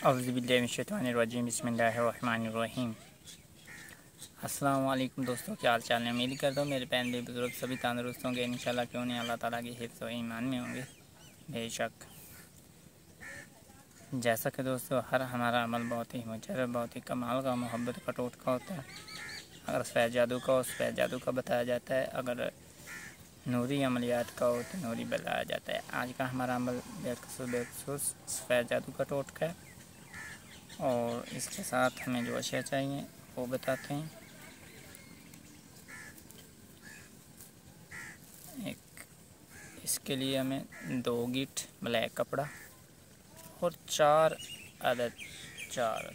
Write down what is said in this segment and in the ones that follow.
अवज़बिल्लिमिनशैतानिर्रजीम बसमीम अस्सलाम दोस्तों, क्या हाल चाल है? उम्मीद करता हूँ मेरे पहले बुज़ुर्ग सभी तंदरुस्त होंगे। इन क्यों नहीं, अल्लाह ताला की हिफ्स ईमान में होंगे। बेशक। जैसा कि दोस्तों, हर हमारा अमल बहुत ही मुजरब बहुत ही कमाल का मोहब्बत का टोटका होता है। अगर सफ़ैद जादू का हो सफ़ैद जादू का बताया जाता है, अगर नूरी अमलियात का हो तो नूरी बताया जाता है। आज का हमारा अमल बेखसूस बेखसूस सफ़ैद जादू का टोटका है। और इसके साथ हमें जो अशिया चाहिए, वो बताते हैं। एक, इसके लिए हमें दो गिट ब्लैक कपड़ा, और चार अदद, चार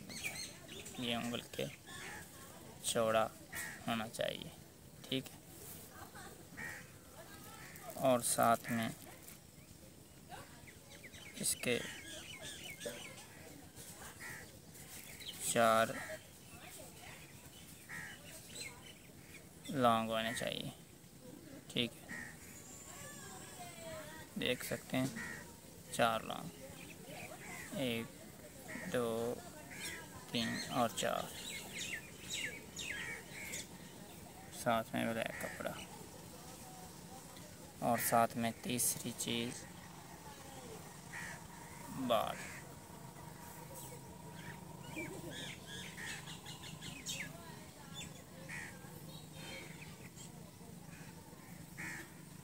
ये उंगल के चौड़ा होना चाहिए, ठीक है? और साथ में इसके चार। लॉन्ग होने चाहिए। ठीक है। देख सकते हैं। चार लॉन्ग। एक, दो, तीन और चार। साथ में ब्लैक कपड़ा। और साथ में तीसरी चीज़। बाल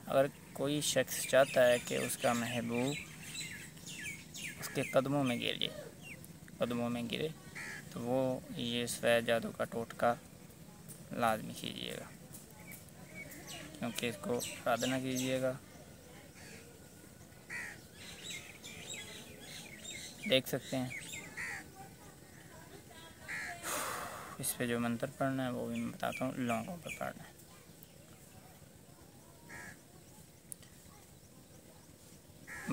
अगर कोई शख्स चाहता है कि उसका महबूब उसके कदमों में गिरे कदमों में गिरे तो वो ये सफ़ैद जादू का टोटका लाजमी कीजिएगा। क्योंकि इसको प्रार्थना कीजिएगा। देख सकते हैं। इस पे जो मंत्र पढ़ना है, वो भी मैं बताता हूँ, लौंगों पर पढ़ना है।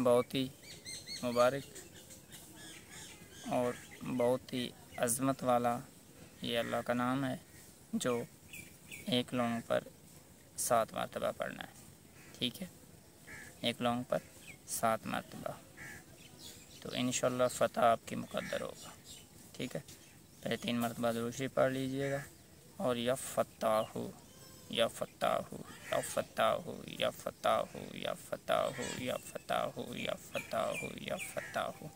बहुत ही मुबारक और बहुत ही अज़मत वाला ये अल्लाह का नाम है, जो एक लौंग पर सात मरतबा पढ़ना है। ठीक है? एक लौंग पर सात मरतबा। तो इन फ़तह आपकी मुकद्दर होगा। ठीक है? पहले तीन मरतबा दूसरी पढ़ लीजिएगा और यह या फ़तह या फ़ताहु या फ़ताहु या फ़ताहु या फ़ताहु या फ़ताहु या फ़ताहु या फ़ताहु।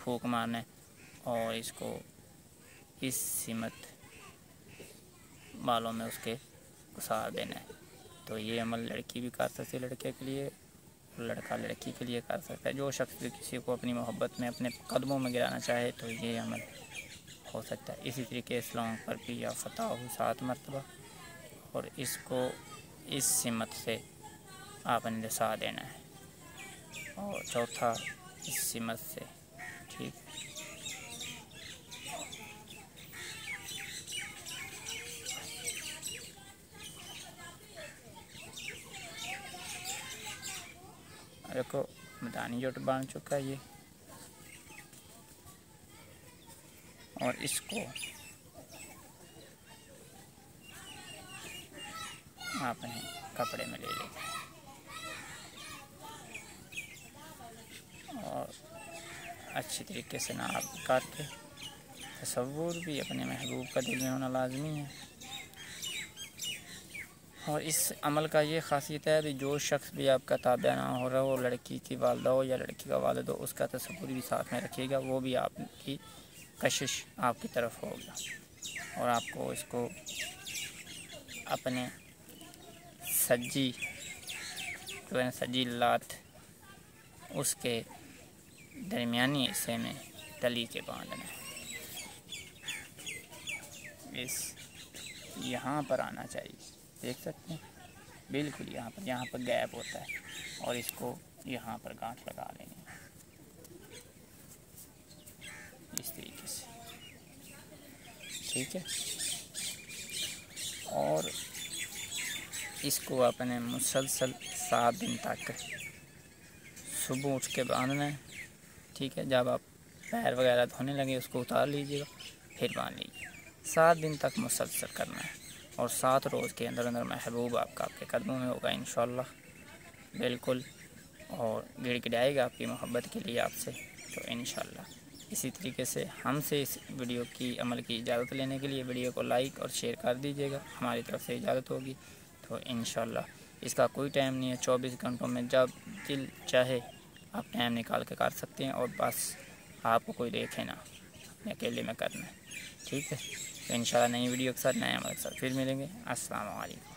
फूक मारना और इसको इस सिमत बालों में उसके घुसार देना है। तो ये अमल लड़की भी कर सकती है, लड़के के लिए, लड़का लड़की के लिए कर सकता है। जो शख्स भी किसी को अपनी मोहब्बत में, अपने कदमों में गिराना चाहे तो ये अमल हो सकता है। इसी तरीके इस्लाम पर भी या फ़ताह सात मरतबा और इसको इस सिमत से आपने दसा देना है। और चौथा, इस सिमत से, ठीक। देखो, मैदानी जोट बाँध चुका है ये। और इसको आपने कपड़े में ले लेते हैं। और अच्छी तरीके से नाप करके तस्वूर भी अपने महबूब का दिल में होना लाजमी है। और इस अमल का ये खासियत है कि जो शख्स भी आपका ताबा ना हो रहा हो, लड़की की वालदा हो या लड़की का वालद हो, उसका तस्वूर भी साथ में रखिएगा, वो भी आपकी कशिश आपकी तरफ़ होगा। और आपको इसको अपने सज्जी। जो है सज्जी लात उसके दरमियानी हिस्से में तली के बांधना। इस यहाँ पर आना चाहिए। देख सकते हैं? बिल्कुल यहाँ पर यहाँ पर गैप होता है और इसको यहाँ पर गांठ लगा लेंगे। इस तरीके से। ठीक है? और इसको आपने मुसलसल सात दिन तक सुबह उठ के बांधना है। ठीक है, जब आप पैर वगैरह धोने लगे, उसको उतार लीजिएगा, फिर बाँध लीजिए। सात दिन तक मुसलसल करना है। और सात रोज़ के अंदर अंदर महबूब आपका आपके कदमों में होगा इन बिल्कुल। और गिड़ गिड़ाएगा आपकी मोहब्बत के लिए आपसे तो इन इसी तरीके से हमसे इस वीडियो की अमल की इजाज़त लेने के लिए वीडियो को लाइक और शेयर कर दीजिएगा। हमारी तरफ़ से इजाज़त होगी। तो इन इसका कोई टाइम नहीं है। चौबीस घंटों में जब दिल चाहे, आप टाइम निकाल के कर सकते हैं और बस आपको कोई देखे ना, अपने अकेले में करना है। ठीक है? तो इन नई वीडियो के साथ, नए हमारे साथ फिर मिलेंगे। अस्सलाम वालेकुम